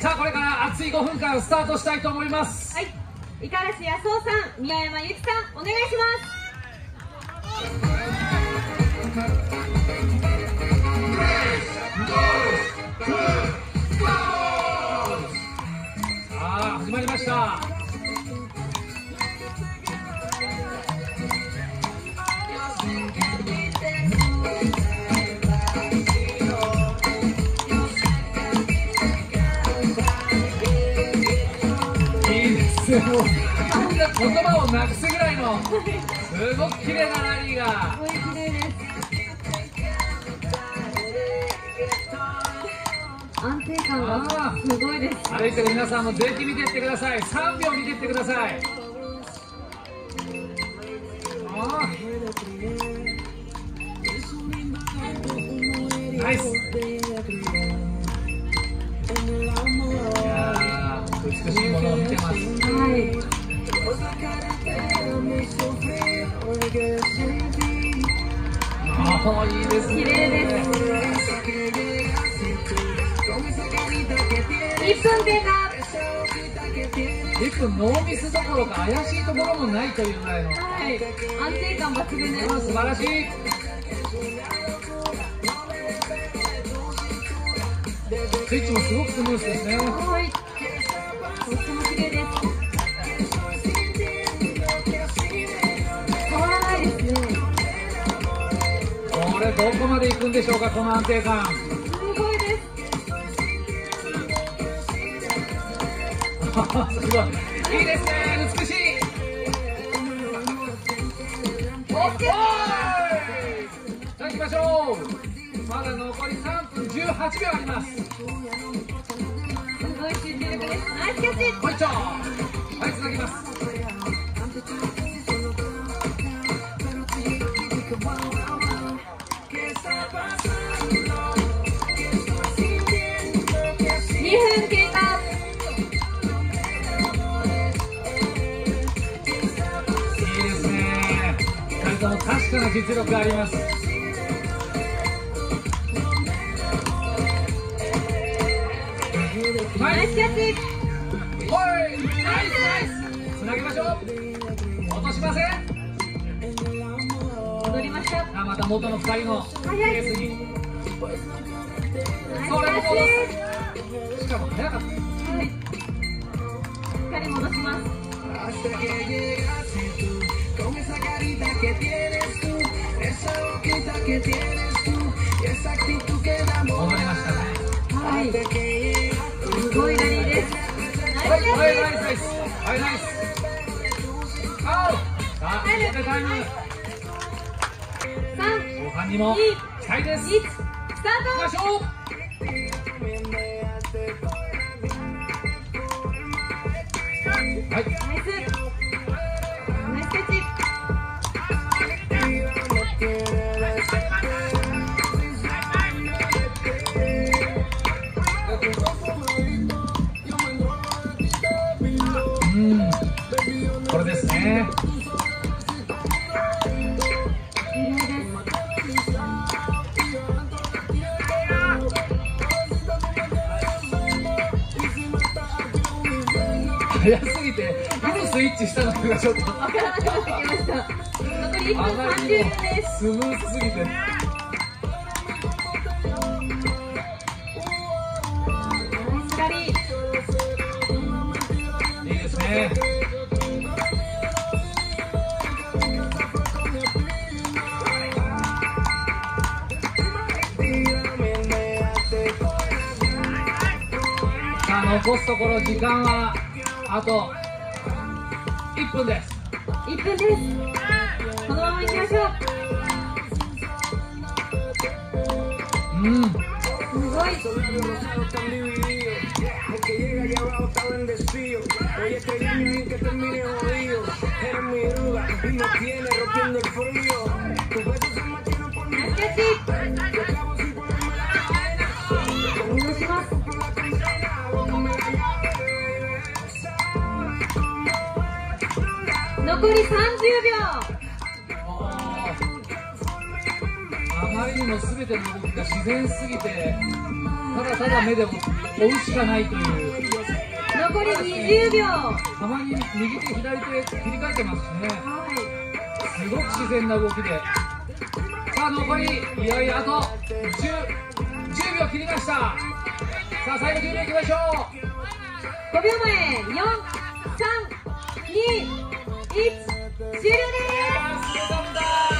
さあこれから熱い5分間スタートしたいと思います。はい。五十嵐康夫さん宮山由紀さんお願いします。ですよもう言葉をなくすぐらいのすごく綺麗なラリーが。綺麗です。安定感が。すごいです。歩いてる皆さんもぜひ見てってください。3秒見てってください。あー。ものを見てますはいああいいですね綺麗です1分経過1分ノーミスどころか怪しいところもないというぐらいのはい安定感抜群です素晴らしいスイッチもすごくスムースですね。はい。どこまで行くんでしょうかこの安定感。すごい。ですすごいいいですね。美しい。おっおーいさあ行きましょうまだ残り3分18秒あります。すごい。集中力ですナイスキャッチはいつなぎます人とも確かな実力があります。ナイスキャッチ。おい。ナイスナイス。つなぎましょう。落とし。ません戻りまし。たあまた元の2人のペースにそれ戻すし。かも早かったチはいし。っかり戻し。ますはい。enamora que llega すごいラリーですナイスキャはい。ナイッチスナイスはいナイスあおさあこれタイム3後半にも期待です2行1スタきましょうはいートナイス早すぎていつスイッチしたのかがちょっと。わからなくなってきました。残り1分あまり30にも秒ですスムーズすぎて。いいですね。さあ残すところ時間はあと1分です。1分です。このまま行きましょう。うん。すごい. El que 残り30秒。あまりにも全ての動きが自然すぎてただただ目で追うしかないという残り20秒。たまに右手左手切り替えてますしねはいすごく自然な動きでさあ残りいよいよあと 10, 10秒。切りましたさあ最後10秒。いきましょう5秒。前4 3 2 It's zero.